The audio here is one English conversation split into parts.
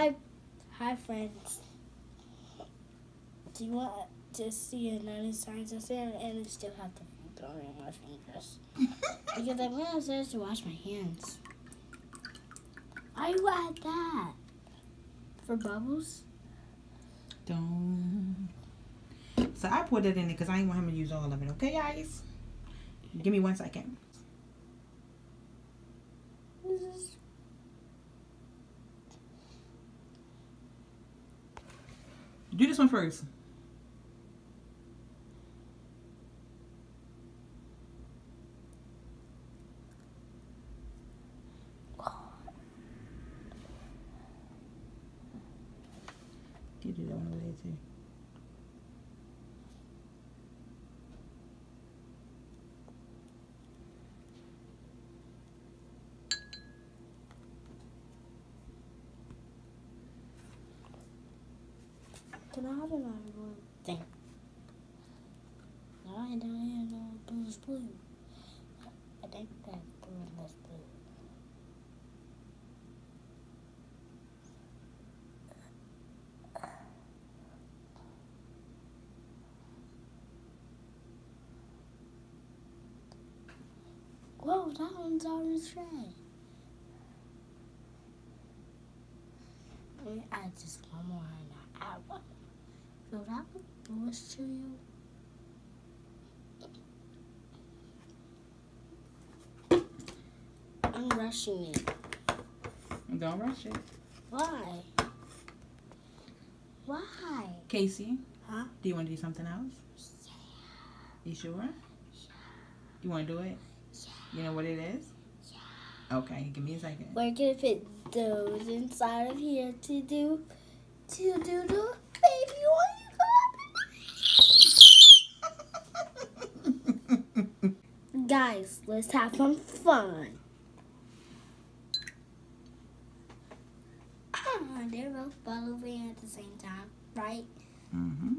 Hi, hi, friends. Do you want to see another science lesson and I still have to throw in my fingers? because I went upstairs to wash my hands. I want that for bubbles. Don't. So I put it in there because I ain't want him to use all of it. Okay, guys? Give me one second. This is Do this one first. You do that one over there too. Can I have another one? Thing. No, I don't know blue is blue. I think that blue and this blue. Whoa, that one's orange red. Add just one more and I add that one bluish to you. I'm rushing it. Don't rush it. Why? Why? Casey, Huh? do you want to do something else? Yeah. You sure? Yeah. You want to do it? Yeah. You know what it is? Okay, give me a second. We're gonna fit those inside of here to do to do the Guys, let's have some fun. Ah, they're both bubbling at the same time, right? mm-hmm.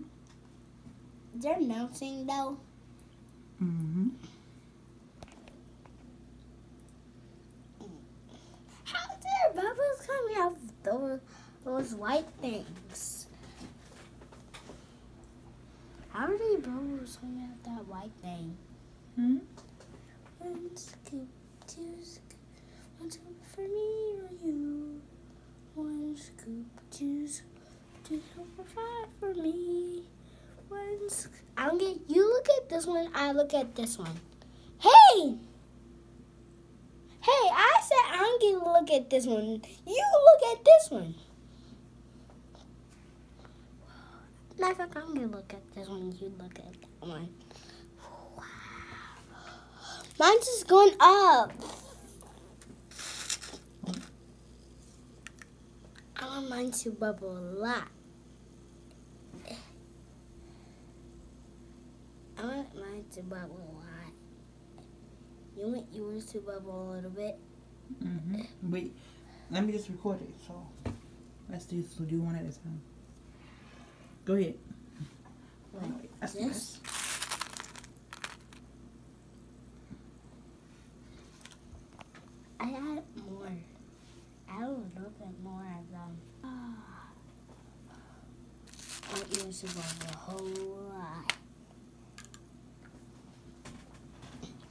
They're melting though. Mm-hmm. How are there bubbles coming out of those, those white things? How are there bubbles coming out of that white thing? hmm One scoop, two scoop, one scoop for me or you. One scoop, two scoop, two scoop or five for me. One scoop. I'm get you look at this one. I look at this one. Hey, hey! I said I'm gonna look at this one. You look at this one. Matter of I'm gonna look at this one. You look at that one. Mine's just going up. I want mine to bubble a lot. I want mine to bubble a lot. You want yours to bubble a little bit? Mm-hmm. Wait, let me just record it. So let's do so do one at a time. Go ahead. This? I add more. Add a little bit more of them. Ah. I want yours to bubble a whole lot.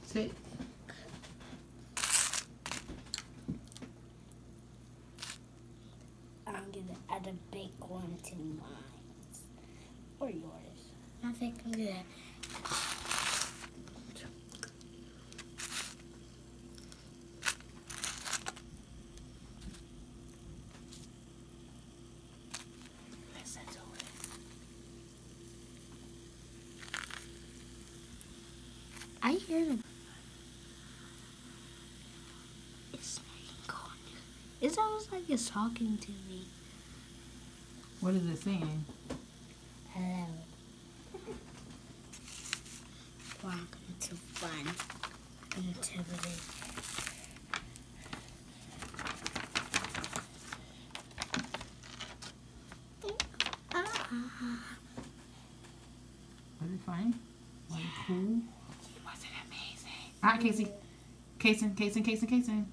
Sit. I'm gonna add a big one to mine. Or yours. I think I'm gonna. Listen to it. I hear them. It's making corn. It's almost like it's talking to me. What is it saying? Hello. Welcome to fun. Activity. Ah. Was it funny? Was it cool? All right, Casey. Casey, Kason, Kason, Kason.